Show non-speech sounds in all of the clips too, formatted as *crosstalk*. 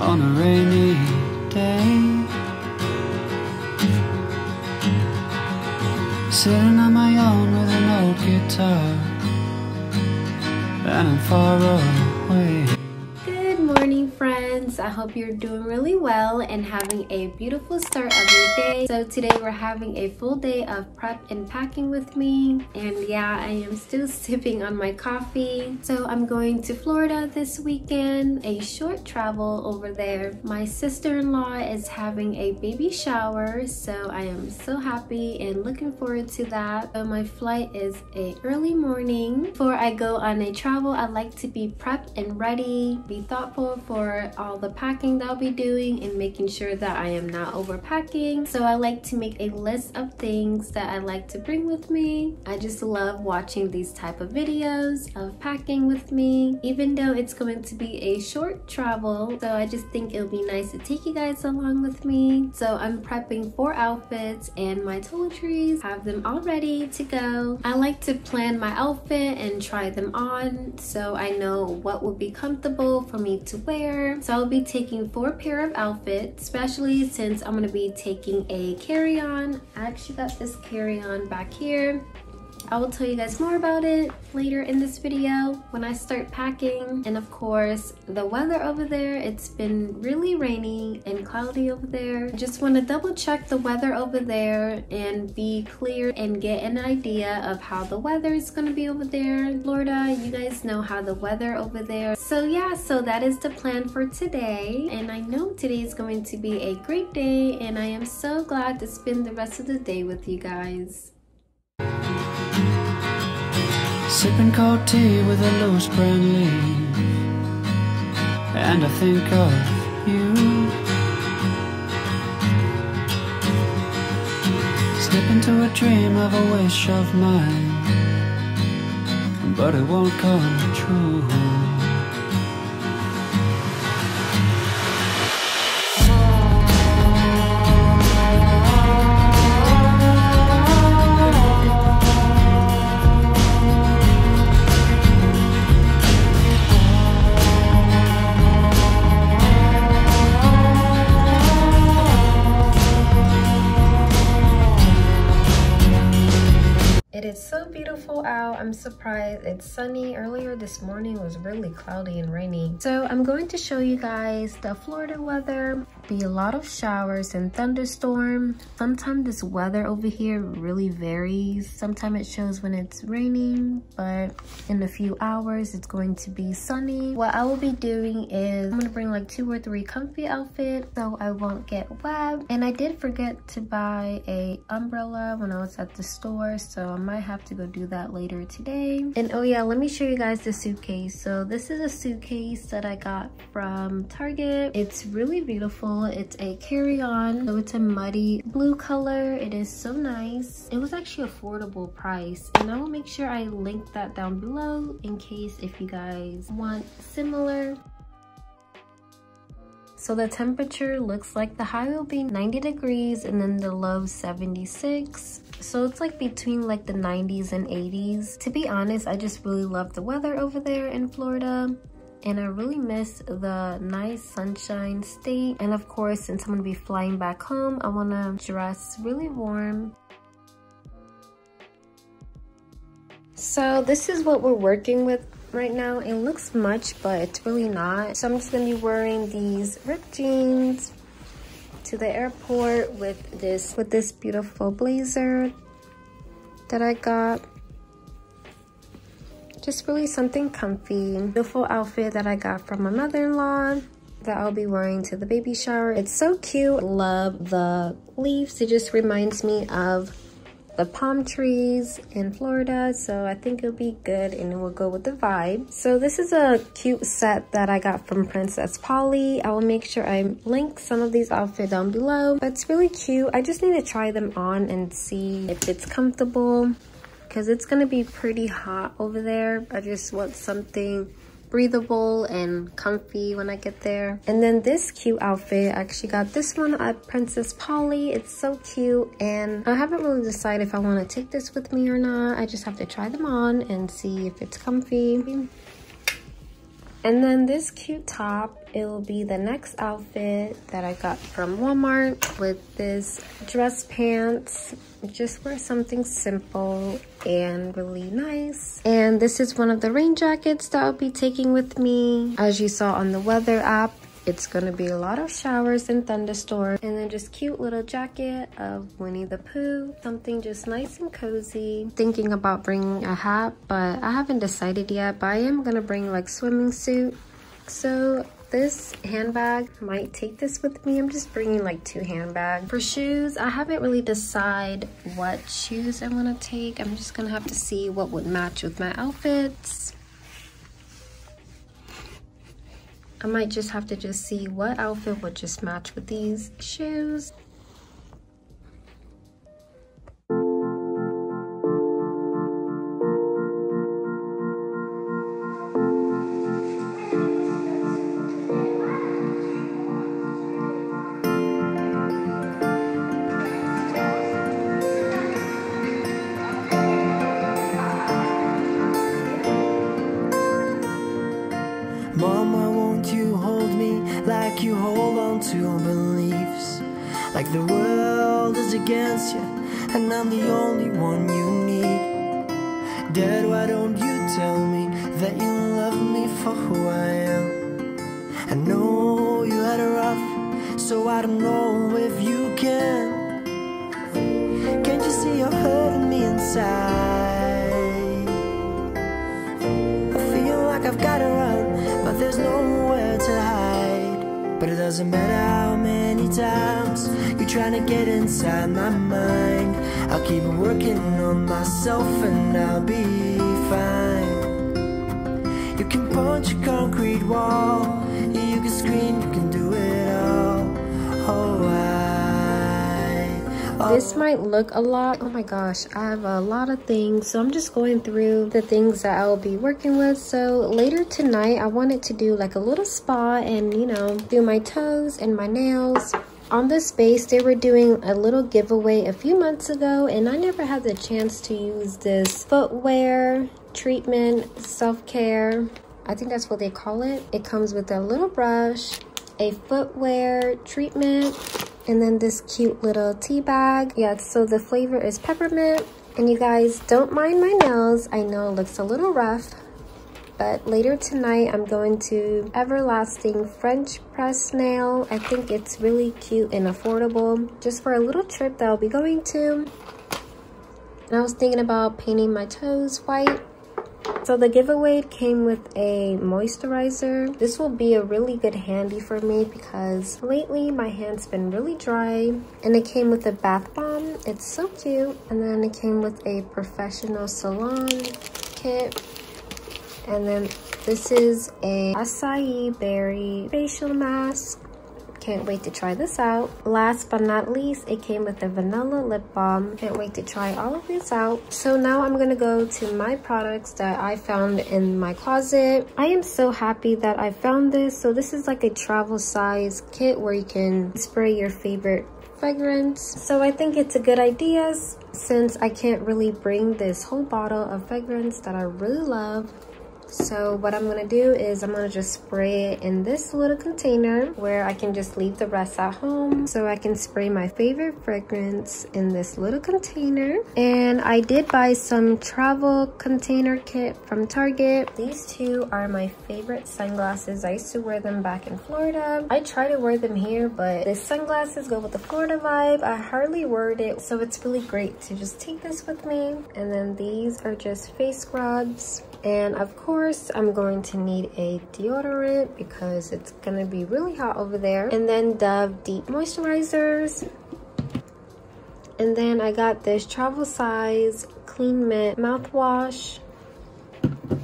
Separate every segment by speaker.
Speaker 1: on a rainy day. Sitting on my own with an old guitar, and I'm far away.
Speaker 2: Friends. I hope you're doing really well and having a beautiful start of your day. So today we're having a full day of prep and packing with me. And yeah, I am still *laughs* sipping on my coffee. So I'm going to Florida this weekend, a short travel over there. My sister-in-law is having a baby shower, so I am so happy and looking forward to that. So my flight is a early morning. Before I go on a travel, I like to be prepped and ready, be thoughtful for all the packing that I'll be doing and making sure that I am not overpacking. So I like to make a list of things that I like to bring with me. I just love watching these type of videos of packing with me, even though it's going to be a short travel. So I just think it'll be nice to take you guys along with me. So I'm prepping four outfits and my toiletries, have them all ready to go. I like to plan my outfit and try them on so I know what would be comfortable for me to wear. So I'll be taking four pair of outfits, especially since I'm gonna be taking a carry-on. I actually got this carry-on back here. I will tell you guys more about it later in this video when I start packing. And of course, the weather over there, it's been really rainy and cloudy over there. Just want to double check the weather over there and be clear and get an idea of how the weather is going to be over there Florida. You guys know how the weather over there. So yeah, so that is the plan for today. And I know today is going to be a great day and I am so glad to spend the rest of the day with you guys.
Speaker 1: Sipping cold tea with a loose brand leaf. And I think of you. Slip into a dream of a wish of mine But it won't come true
Speaker 2: I'm surprised it's sunny. Earlier this morning was really cloudy and rainy. So I'm going to show you guys the Florida weather. Be a lot of showers and thunderstorm. Sometimes this weather over here really varies. Sometimes it shows when it's raining, but in a few hours it's going to be sunny. What I will be doing is I'm gonna bring like two or three comfy outfits so I won't get wet. And I did forget to buy a umbrella when I was at the store, so I might have to go do that later today today. And oh yeah, let me show you guys the suitcase. So this is a suitcase that I got from Target. It's really beautiful. It's a carry-on. So it's a muddy blue color. It is so nice. It was actually affordable price. And I will make sure I link that down below in case if you guys want similar. So the temperature looks like the high will be 90 degrees and then the low 76. So it's like between like the 90s and 80s. To be honest, I just really love the weather over there in Florida and I really miss the nice sunshine state. And of course, since I'm gonna be flying back home, I wanna dress really warm. So this is what we're working with right now. It looks much, but it's really not. So I'm just gonna be wearing these ripped jeans to the airport with this with this beautiful blazer that I got. Just really something comfy. Beautiful outfit that I got from my mother-in-law that I'll be wearing to the baby shower. It's so cute. Love the leaves. It just reminds me of the palm trees in Florida. So I think it'll be good and it will go with the vibe. So this is a cute set that I got from Princess Polly. I will make sure I link some of these outfits down below. But it's really cute. I just need to try them on and see if it's comfortable because it's going to be pretty hot over there. I just want something breathable and comfy when I get there. And then this cute outfit, I actually got this one at Princess Polly. It's so cute and I haven't really decided if I want to take this with me or not. I just have to try them on and see if it's comfy. And then this cute top, it will be the next outfit that I got from Walmart with this dress pants. Just wear something simple and really nice. And this is one of the rain jackets that I'll be taking with me. As you saw on the weather app, it's gonna be a lot of showers and thunderstorms. And then just cute little jacket of Winnie the Pooh. Something just nice and cozy. Thinking about bringing a hat, but I haven't decided yet. But I am gonna bring like swimming suit. So this handbag might take this with me i'm just bringing like two handbags for shoes i haven't really decided what shoes i want to take i'm just gonna have to see what would match with my outfits I might just have to just see what outfit would just match with these shoes.
Speaker 1: Like you hold on to beliefs? Like the world is against you And I'm the only one you need. Dad, why don't you tell me That you love me for who I am? I know you had a rough So I don't know if you can. Can't you see you're hurting me inside doesn't matter how many times trying to get inside my mind. I'll keep working on myself and I'll be fine. You can punch a concrete wall You can scream, you can do
Speaker 2: This um, might look a lot. Oh my gosh, I have a lot of things. So I'm just going through the things that I'll be working with. So later tonight, I wanted to do like a little spa and, you know, do my toes and my nails on this space they were doing a little giveaway a few months ago and i never had the chance to use this footwear treatment self-care i think that's what they call it it comes with a little brush a footwear treatment and then this cute little tea bag yeah so the flavor is peppermint and you guys don't mind my nails i know it looks a little rough but later tonight I'm going to Everlasting French press nail. I think it's really cute and affordable just for a little trip that I'll be going to. And I was thinking about painting my toes white. So the giveaway came with a moisturizer. This will be a really good handy for me because lately my hand's been really dry. And it came with a bath bomb. It's so cute. And then it came with a professional salon kit and then this is a acai berry facial mask. Can't wait to try this out. Last but not least, it came with a vanilla lip balm. Can't wait to try all of this out. So now I'm gonna go to my products that I found in my closet. I am so happy that I found this. So this is like a travel size kit where you can spray your favorite fragrance. So I think it's a good idea since I can't really bring this whole bottle of fragrance that I really love so what I'm gonna do is I'm gonna just spray it in this little container where I can just leave the rest at home. So I can spray my favorite fragrance in this little container. And I did buy some travel container kit from Target. These two are my favorite sunglasses. I used to wear them back in Florida. I try to wear them here, but the sunglasses go with the Florida vibe. I hardly wore it, so it's really great to just take this with me. And then these are just face scrubs and of course i'm going to need a deodorant because it's gonna be really hot over there. And then dove deep moisturizers. And then i got this travel size clean mint mouthwash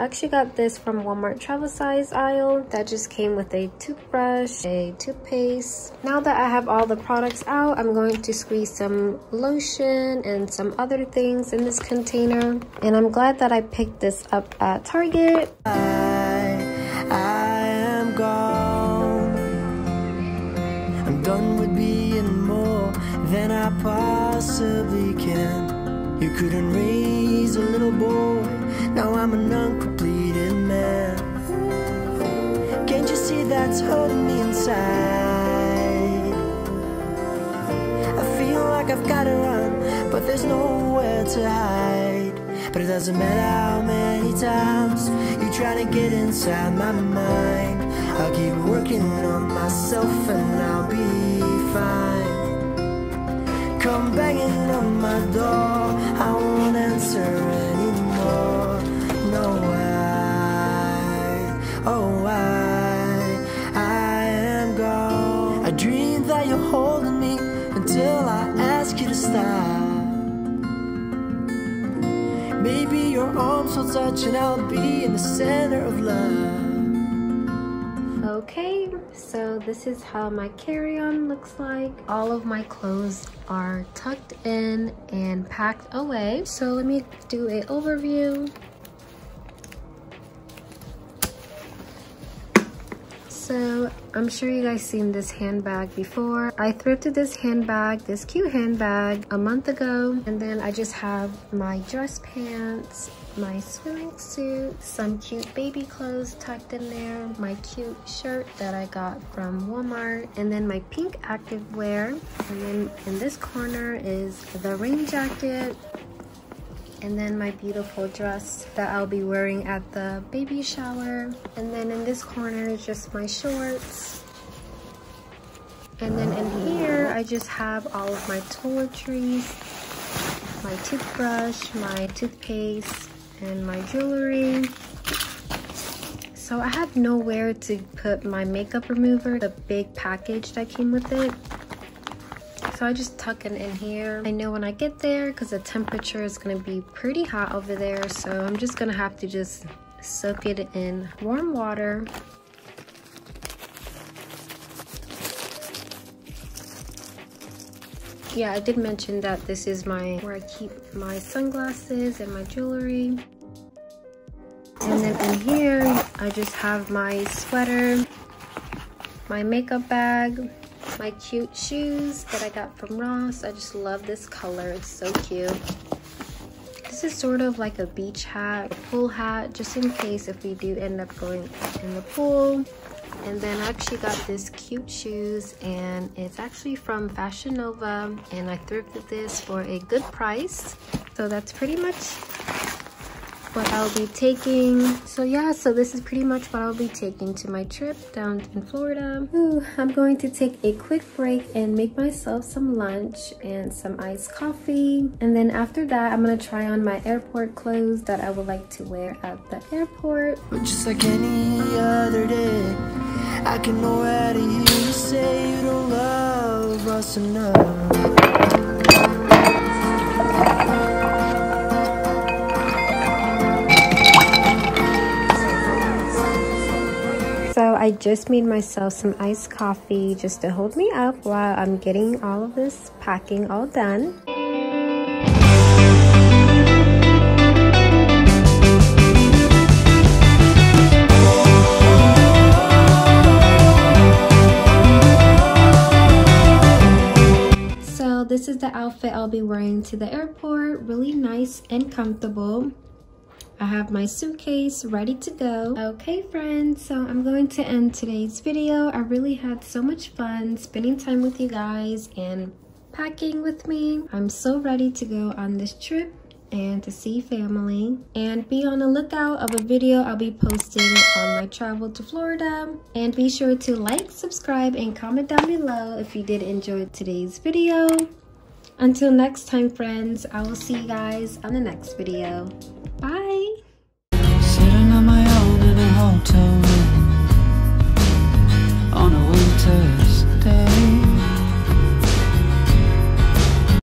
Speaker 2: actually got this from Walmart travel size aisle that just came with a toothbrush, a toothpaste. Now that I have all the products out, I'm going to squeeze some lotion and some other things in this container. And I'm glad that I picked this up at Target. I, I am gone. I'm done with being more than I possibly can. You couldn't raise a little boy now I'm an uncompleted man
Speaker 1: Can't you see that's hurting me inside. I feel like I've gotta run, but there's nowhere to hide. But it doesn't matter how many times you try to get inside my mind. I'll keep working on myself and I'll be fine. Come banging on my door, touch and I'll be in the center of love.
Speaker 2: Okay, so this is how my carry-on looks like. All of my clothes are tucked in and packed away. So let me do a overview. So I'm sure you guys seen this handbag before. I thrifted this handbag, this cute handbag a month ago. And then I just have my dress pants, my swimming suit, some cute baby clothes tucked in there, my cute shirt that I got from Walmart, and then my pink activewear. And then in this corner is the rain jacket, and then my beautiful dress that I'll be wearing at the baby shower. And then in this corner is just my shorts. And then in here, I just have all of my toiletries, my toothbrush, my toothpaste, and my jewelry. So I have nowhere to put my makeup remover, the big package that came with it. So I just tuck it in here. I know when I get there, because the temperature is gonna be pretty hot over there, so I'm just gonna have to just soak it in warm water. Yeah, I did mention that this is my where I keep my sunglasses and my jewelry. And then in here, I just have my sweater, my makeup bag, my cute shoes that I got from Ross. I just love this color. It's so cute. This is sort of like a beach hat, a pool hat, just in case if we do end up going in the pool. And then I actually got this cute shoes and it's actually from Fashion Nova and I thrifted this for a good price. So that's pretty much what I'll be taking. So yeah, so this is pretty much what I'll be taking to my trip down in Florida. Ooh, I'm going to take a quick break and make myself some lunch and some iced coffee. And then after that, I'm gonna try on my airport clothes that I would like to wear at the airport.
Speaker 1: Just like any other day, I can already hear you say you don't love us enough.
Speaker 2: So I just made myself some iced coffee just to hold me up while I'm getting all of this packing all done. The outfit I'll be wearing to the airport. Really nice and comfortable. I have my suitcase ready to go. Okay friends, so I'm going to end today's video. I really had so much fun spending time with you guys and packing with me. I'm so ready to go on this trip and to see family and be on the lookout of a video I'll be posting on my travel to Florida and be sure to like subscribe and comment down below if you did enjoy today's video until next time friends I will see you guys on the next video. Bye